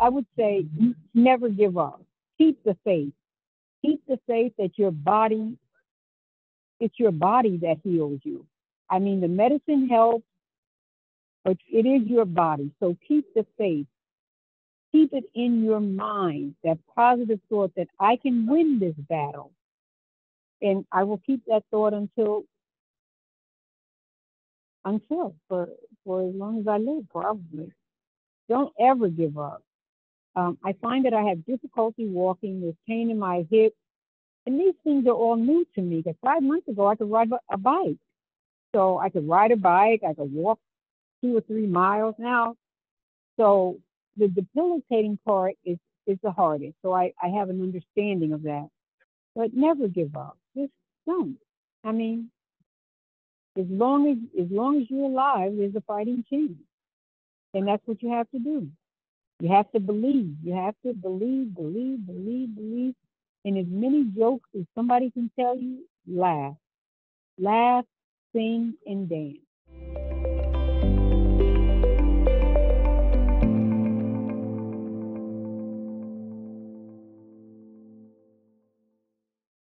I would say never give up. Keep the faith. Keep the faith that your body, it's your body that heals you. I mean, the medicine helps, but it is your body. So keep the faith. Keep it in your mind, that positive thought that I can win this battle. And I will keep that thought until until for for as long as I live, probably. Don't ever give up. Um, I find that I have difficulty walking with pain in my hip, and these things are all new to me. Because five months ago, I could ride a bike, so I could ride a bike, I could walk two or three miles now. So the debilitating part is is the hardest. So I, I have an understanding of that. But never give up. Just don't. I mean, as long as as long as you're alive, there's a fighting chance. And that's what you have to do. You have to believe. You have to believe, believe, believe, believe. And as many jokes as somebody can tell you, laugh. Laugh, sing, and dance.